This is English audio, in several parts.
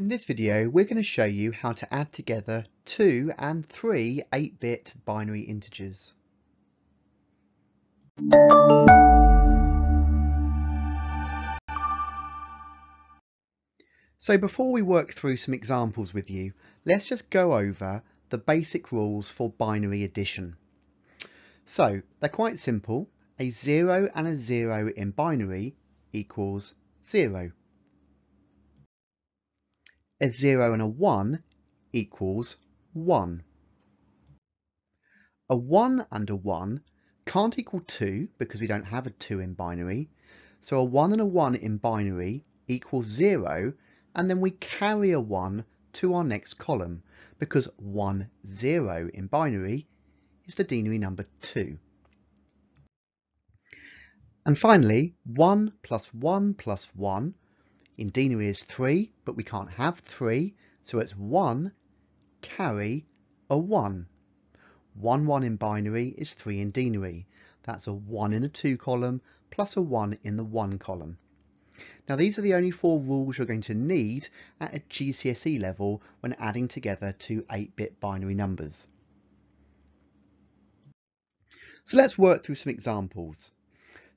In this video, we're going to show you how to add together two and three 8-bit binary integers. So before we work through some examples with you, let's just go over the basic rules for binary addition. So they're quite simple. A 0 and a 0 in binary equals 0 a 0 and a 1 equals 1. A 1 and a 1 can't equal 2 because we don't have a 2 in binary. So a 1 and a 1 in binary equals 0 and then we carry a 1 to our next column because 1, 0 in binary is the denary number 2. And finally, 1 plus 1 plus 1 in denary is 3, but we can't have 3, so it's 1 carry a 1. 1 1 in binary is 3 in denary. That's a 1 in the 2 column plus a 1 in the 1 column. Now these are the only four rules you're going to need at a GCSE level when adding together two 8-bit binary numbers. So let's work through some examples.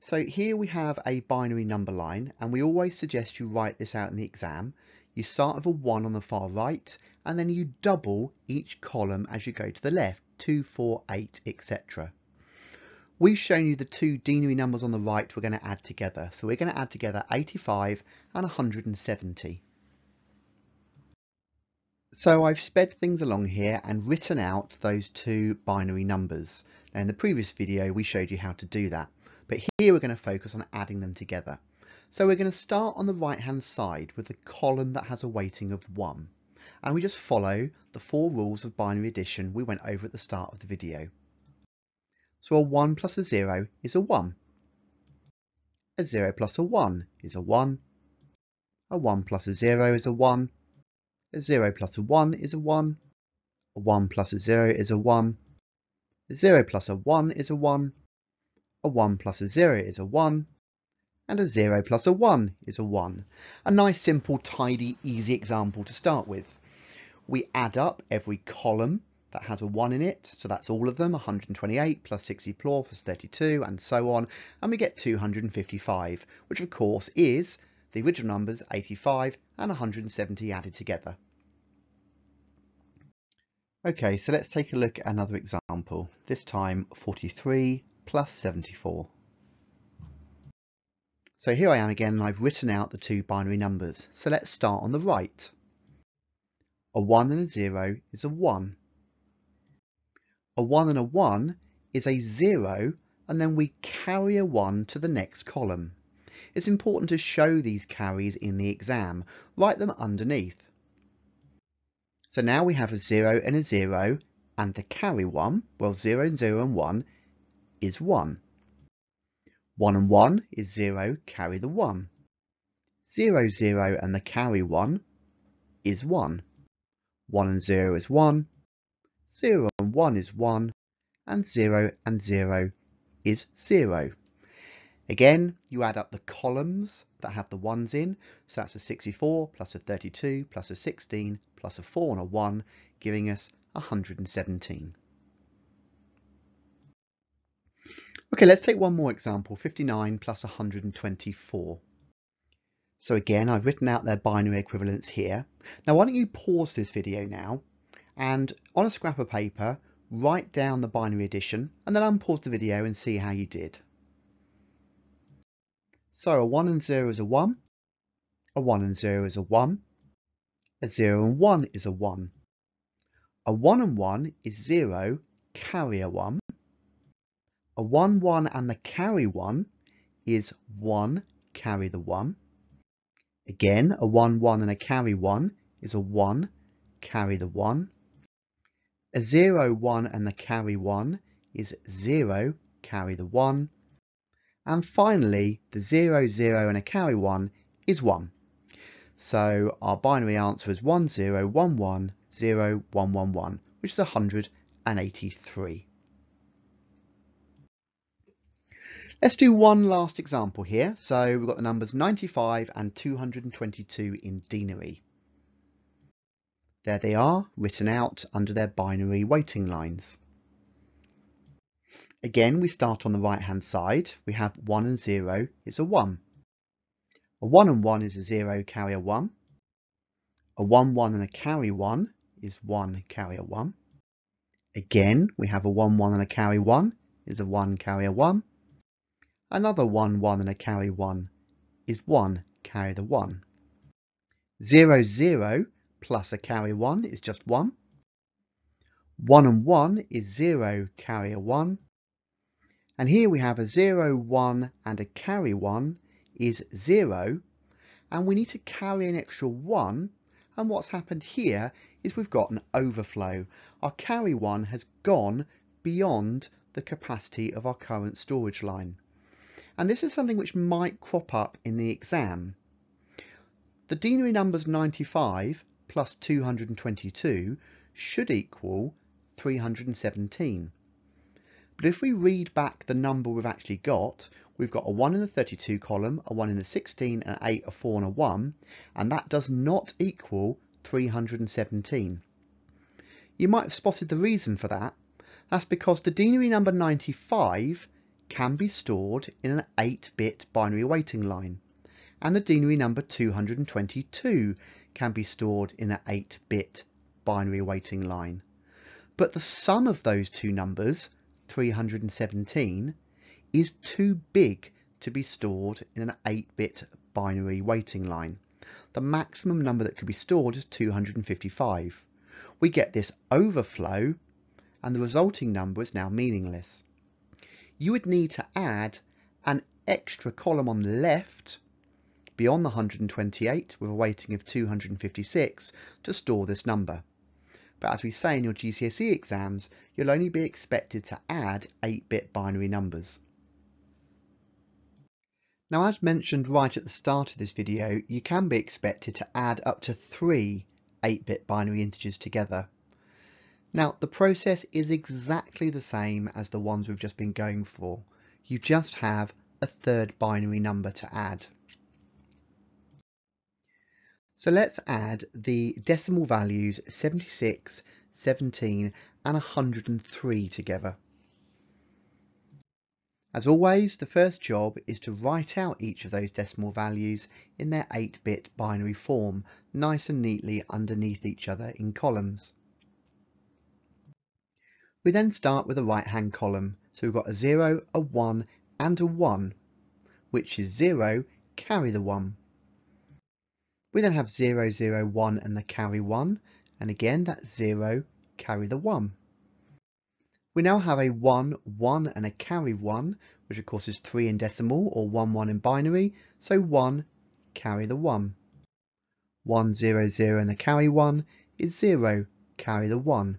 So here we have a binary number line and we always suggest you write this out in the exam. You start with a 1 on the far right and then you double each column as you go to the left, 2, 4, 8, etc. We've shown you the two denary numbers on the right we're going to add together. So we're going to add together 85 and 170. So I've sped things along here and written out those two binary numbers. Now in the previous video we showed you how to do that. But here we're going to focus on adding them together. So we're going to start on the right hand side with the column that has a weighting of 1. And we just follow the four rules of binary addition we went over at the start of the video. So a 1 plus a 0 is a 1. A 0 plus a 1 is a 1. A 1 plus a 0 is a 1. A 0 plus a 1 is a 1. A 1 plus a 0 is a 1. A 0 plus a 1 is a 1 a 1 plus a 0 is a 1, and a 0 plus a 1 is a 1. A nice, simple, tidy, easy example to start with. We add up every column that has a 1 in it, so that's all of them, 128 plus 64 plus 32 and so on, and we get 255, which of course is the original numbers 85 and 170 added together. Okay, so let's take a look at another example, this time 43 plus 74. So here I am again and I've written out the two binary numbers. So let's start on the right. A 1 and a 0 is a 1. A 1 and a 1 is a 0 and then we carry a 1 to the next column. It's important to show these carries in the exam. Write them underneath. So now we have a 0 and a 0 and the carry 1, well 0 and 0 and 1 is 1. 1 and 1 is 0, carry the 1. 0, 0 and the carry 1 is 1. 1 and 0 is 1. 0 and 1 is 1. And 0 and 0 is 0. Again, you add up the columns that have the 1s in. So that's a 64 plus a 32 plus a 16 plus a 4 and a 1, giving us 117. Okay, let's take one more example, 59 plus 124. So again, I've written out their binary equivalents here. Now, why don't you pause this video now and on a scrap of paper, write down the binary addition and then unpause the video and see how you did. So a 1 and 0 is a 1, a 1 and 0 is a 1, a 0 and 1 is a 1. A 1 and 1 is 0, carry a 1. A 1, 1 and the carry 1 is 1, carry the 1. Again, a 1, 1 and a carry 1 is a 1, carry the 1. A 0, 1 and the carry 1 is 0, carry the 1. And finally, the 0, 0 and a carry 1 is 1. So our binary answer is 1, 0, 1, 1, 0, 1, 1, 1, which is 183. Let's do one last example here. So we've got the numbers 95 and 222 in denary. There they are, written out under their binary weighting lines. Again, we start on the right hand side. We have 1 and 0 is a 1. A 1 and 1 is a 0, carry a 1. A 1, 1 and a carry 1 is 1, carry a 1. Again, we have a 1, 1 and a carry 1 is a 1, carry a 1. Another 1, 1 and a carry 1 is 1, carry the 1. 0, 0 plus a carry 1 is just 1. 1 and 1 is 0, carry a 1. And here we have a 0, 1 and a carry 1 is 0. And we need to carry an extra 1. And what's happened here is we've got an overflow. Our carry 1 has gone beyond the capacity of our current storage line. And this is something which might crop up in the exam. The denary numbers 95 plus 222 should equal 317. But if we read back the number we've actually got, we've got a 1 in the 32 column, a 1 in the 16, an 8, a 4 and a 1, and that does not equal 317. You might have spotted the reason for that. That's because the denary number 95 can be stored in an 8-bit binary weighting line and the denary number 222 can be stored in an 8-bit binary weighting line. But the sum of those two numbers, 317, is too big to be stored in an 8-bit binary weighting line. The maximum number that could be stored is 255. We get this overflow and the resulting number is now meaningless. You would need to add an extra column on the left beyond the 128 with a weighting of 256 to store this number. But as we say in your GCSE exams, you'll only be expected to add 8-bit binary numbers. Now as mentioned right at the start of this video, you can be expected to add up to three 8-bit binary integers together. Now the process is exactly the same as the ones we've just been going for. You just have a third binary number to add. So let's add the decimal values 76, 17 and 103 together. As always, the first job is to write out each of those decimal values in their 8-bit binary form, nice and neatly underneath each other in columns. We then start with a right-hand column, so we've got a 0, a 1 and a 1, which is 0, carry the 1. We then have 0, 0, 1 and the carry 1. And again, that's 0, carry the 1. We now have a 1, 1 and a carry 1, which of course is 3 in decimal or 1, 1 in binary. So 1, carry the 1. 1, 0, 0 and the carry 1 is 0, carry the 1.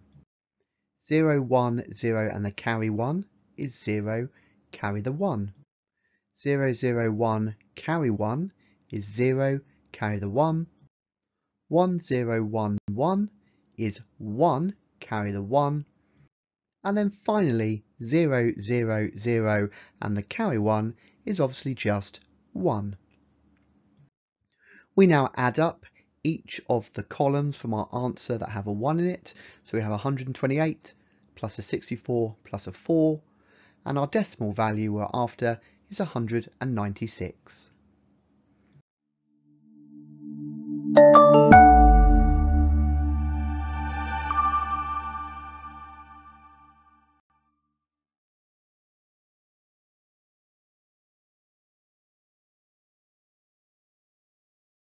0, 1, 0 and the carry 1 is 0, carry the 1. 0, 0, 1, carry 1 is 0, carry the 1. 1, 0, 1, 1 is 1, carry the 1. And then finally 0, 0, 0 and the carry 1 is obviously just 1. We now add up each of the columns from our answer that have a 1 in it. So we have 128 plus a 64 plus a 4 and our decimal value we're after is 196.